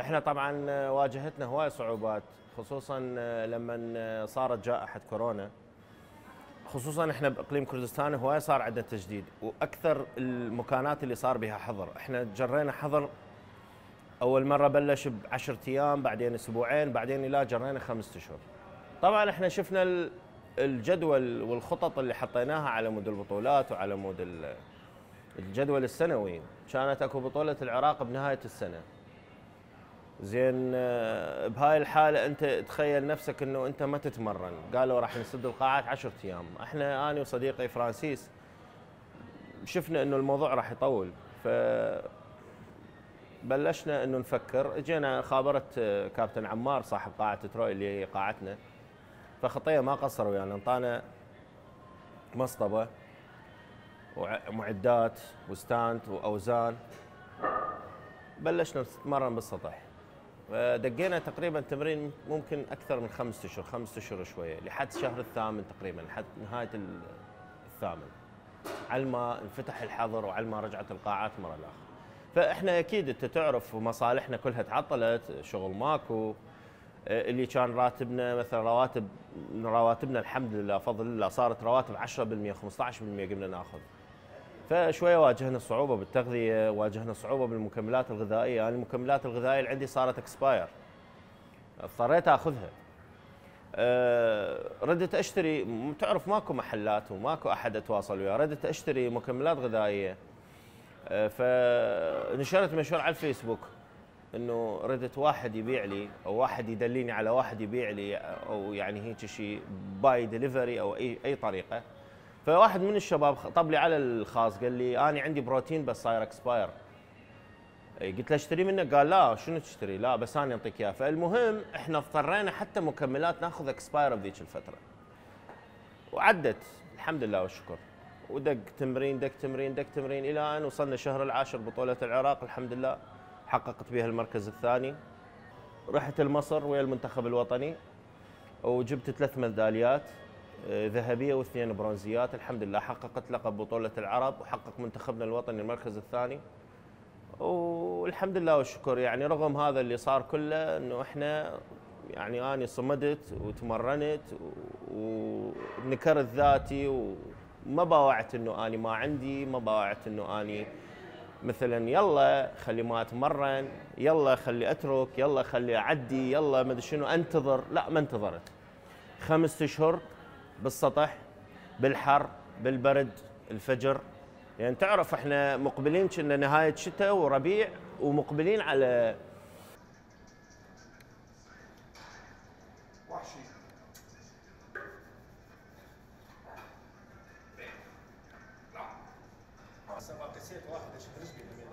إحنا طبعا واجهتنا هواي صعوبات خصوصا لما صارت جائحة كورونا. خصوصا إحنا بإقليم كردستان هواي صار عندنا تشديد وأكثر المكانات اللي صار بها حظر. إحنا حجرينا حظر أول مرة بلش ب 10 أيام بعدين أسبوعين بعدين إلى حجرينا خمسة أشهر. طبعا إحنا شفنا الجدول والخطط اللي حطيناها على مود البطولات وعلى مود الجدول السنوي. كانت أكو بطولة العراق بنهاية السنة. زين آه، بهاي الحالة أنت تخيل نفسك إنه أنت ما تتمرن. قالوا راح نسد القاعات 10 أيام. إحنا أنا وصديقي فرانسيس شفنا إنه الموضوع راح يطول ف بلشنا إنه نفكر. اجينا خابرت آه، كابتن عمار صاحب قاعة تروي اللي هي قاعتنا فخطيه ما قصروا يعني. انطانا مصطبة ومعدات وستاند وأوزان. بلشنا نتمرن بالسطح. دقينا تقريبا تمرين ممكن أكثر من خمسة أشهر خمسة أشهر شوية لحد الشهر الثامن تقريبا لحد نهاية الثامن. على ما انفتح الحظر وعلى ما رجعت القاعات مرة أخرى فإحنا أكيد أنت تعرف مصالحنا كلها تعطلت شغل ماكو. آه، اللي كان راتبنا مثلا رواتب رواتبنا الحمد لله فضل الله صارت رواتب 10% 15% قمنا ناخذ. فشوية واجهنا صعوبة بالتغذية واجهنا صعوبة بالمكملات الغذائية. يعني المكملات الغذائية اللي عندي صارت اكسباير اضطريت آخذها. أه ردت أشتري تعرف ماكو محلات وماكو أحد أتواصل وياه. ردت أشتري مكملات غذائية. أه فنشرت منشور على الفيسبوك إنه ردت واحد يبيع لي أو واحد يدليني على واحد يبيع لي أو يعني هيك شيء by delivery أو اي أي طريقة. فواحد من الشباب طب لي على الخاص قال لي أنا عندي بروتين بس صاير expire قلت له اشتري منه قال لا شنو تشتري؟ لا بس أنا أعطيك إياه. فالمهم إحنا اضطرينا حتى مكملات ناخذ expire بذيك الفترة. وعدت الحمد لله والشكر. ودق تمرين دق تمرين دق تمرين إلى أن وصلنا الشهر العاشر بطولة العراق الحمد لله. حققت بها المركز الثاني. رحت لمصر ويا المنتخب الوطني. وجبت ثلاث ميداليات. ذهبية واثنين برونزيات. الحمد لله حققت لقب بطولة العرب وحقق منتخبنا الوطني المركز الثاني. والحمد لله والشكر. يعني رغم هذا اللي صار كله إنه إحنا يعني اني صمدت وتمرنت ونكرت ذاتي وما باوعت إنه اني ما عندي ما باوعت إنه اني مثلا يلا خلي ما أتمرن يلا خلي أترك يلا خلي أعدي يلا ما شنو أنتظر. لا ما انتظرت. خمس أشهر بالسطح بالحر بالبرد الفجر. يعني تعرف إحنا مقبلين كنا نهاية شتاء وربيع ومقبلين على وحشي. شوية